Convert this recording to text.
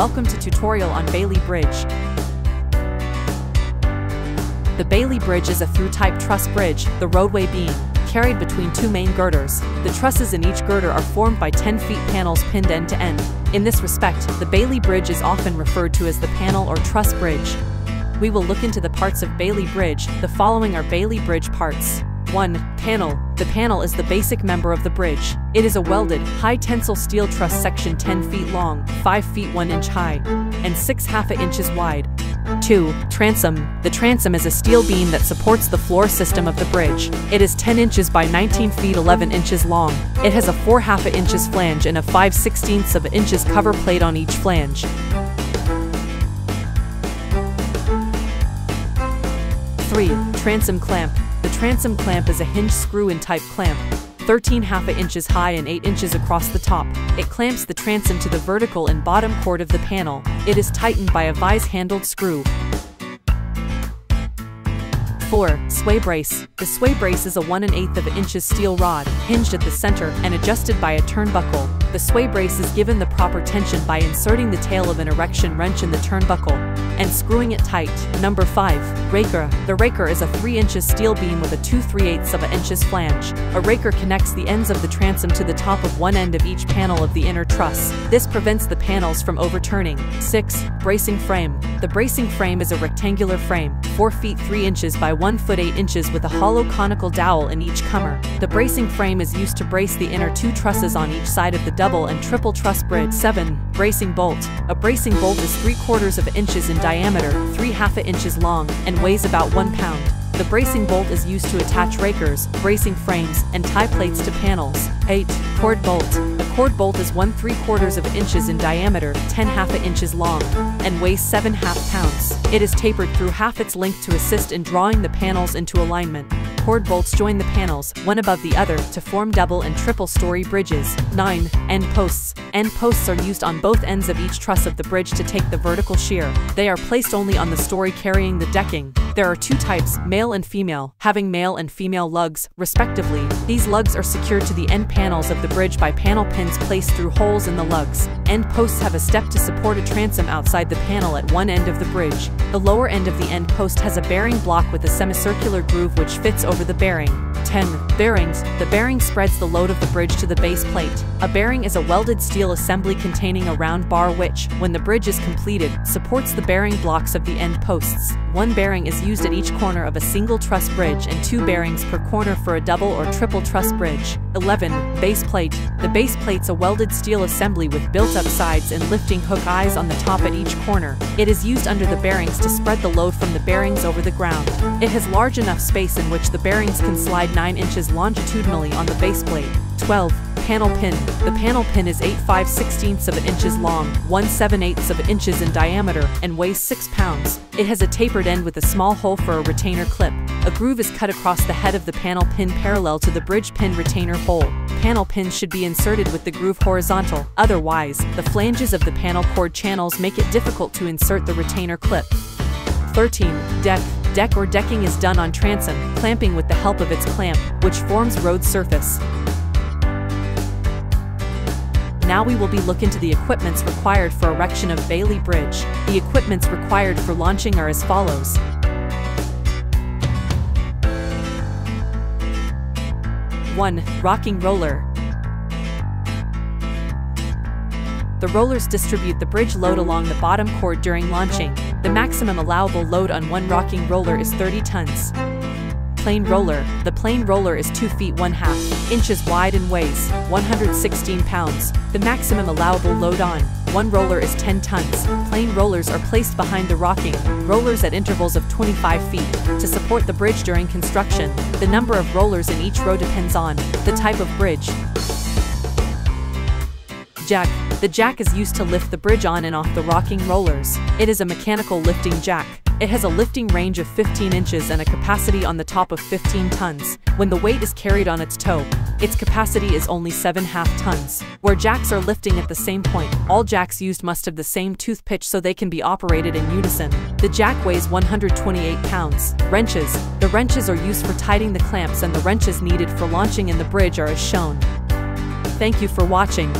welcome to tutorial on Bailey Bridge. The Bailey Bridge is a through-type truss bridge, the roadway being carried between two main girders. The trusses in each girder are formed by 10 feet panels pinned end to end. In this respect, the Bailey Bridge is often referred to as the panel or truss bridge. We will look into the parts of Bailey Bridge. The following are Bailey Bridge parts. 1. Panel. The panel is the basic member of the bridge. It is a welded, high-tensile steel truss section 10 feet long, 5 feet 1 inch high, and 6 half a inches wide. 2. Transom. The transom is a steel beam that supports the floor system of the bridge. It is 10 inches by 19 feet 11 inches long. It has a 4 half a inches flange and a 5 16ths of inches cover plate on each flange. 3. Transom clamp. The transom clamp is a hinge screw-in type clamp, 13 half inches high and 8 inches across the top. It clamps the transom to the vertical and bottom chord of the panel. It is tightened by a vise-handled screw. 4. Sway brace. The sway brace is a 1 and 8 of an inches steel rod, hinged at the center and adjusted by a turnbuckle. The sway brace is given the proper tension by inserting the tail of an erection wrench in the turnbuckle and screwing it tight. Number 5. Raker. The raker is a 3 inches steel beam with a 2 3 8 of an inches flange. A raker connects the ends of the transom to the top of one end of each panel of the inner truss. This prevents the panels from overturning. 6. Bracing frame. The bracing frame is a rectangular frame, 4 feet 3 inches by 1 foot 8 inches with a hollow conical dowel in each comer. The bracing frame is used to brace the inner two trusses on each side of the double and triple truss bridge. 7. Bracing bolt. A bracing bolt is 3 quarters of inches in diameter, 3 half inches long, and weighs about 1 pound. The bracing bolt is used to attach rakers, bracing frames, and tie plates to panels. 8. Chord bolt. A chord bolt is 1 3 quarters of inches in diameter, 10 half inches long, and weighs 7 half pounds. It is tapered through half its length to assist in drawing the panels into alignment. Chord bolts join the panels, one above the other, to form double and triple story bridges. 9. End posts. End posts are used on both ends of each truss of the bridge to take the vertical shear. They are placed only on the story carrying the decking. There are two types, male and female, having male and female lugs, respectively. These lugs are secured to the end panels of the bridge by panel pins placed through holes in the lugs. End posts have a step to support a transom outside the panel at one end of the bridge. The lower end of the end post has a bearing block with a semicircular groove which fits over the bearing. 10. Bearings. The bearing spreads the load of the bridge to the base plate. A bearing is a welded steel assembly containing a round bar which, when the bridge is completed, supports the bearing blocks of the end posts. One bearing is used at each corner of a single truss bridge and two bearings per corner for a double or triple truss bridge. 11. Base plate. The base plate's a welded steel assembly with built-up sides and lifting hook eyes on the top at each corner. It is used under the bearings to spread the load from the bearings over the ground. It has large enough space in which the bearings can slide 9 inches longitudinally on the base plate. 12. Panel pin. The panel pin is 8 5 16ths of an inches long, 1 7 8ths of an inches in diameter, and weighs 6 pounds. It has a tapered end with a small hole for a retainer clip. A groove is cut across the head of the panel pin parallel to the bridge pin retainer hole. Panel pins should be inserted with the groove horizontal, otherwise, the flanges of the panel chord channels make it difficult to insert the retainer clip. 13. Deck. Deck or decking is done on transom, clamping with the help of its clamp, which forms road surface. Now we will be look into the equipments required for erection of Bailey Bridge. The equipments required for launching are as follows. 1. Rocking roller. The rollers distribute the bridge load along the bottom chord during launching. The maximum allowable load on one rocking roller is 30 tons. Plain roller. The plain roller is 2 feet 1 half inches wide and weighs 116 pounds. The maximum allowable load on one roller is 10 tons. Plain rollers are placed behind the rocking rollers at intervals of 25 feet to support the bridge during construction. The number of rollers in each row depends on the type of bridge. Jack. The jack is used to lift the bridge on and off the rocking rollers. It is a mechanical lifting jack. It has a lifting range of 15 inches and a capacity on the top of 15 tons. When the weight is carried on its toe, its capacity is only 7 half tons. Where jacks are lifting at the same point, all jacks used must have the same tooth pitch so they can be operated in unison. The jack weighs 128 pounds. Wrenches. The wrenches are used for tightening the clamps and the wrenches needed for launching in the bridge are as shown. Thank you for watching.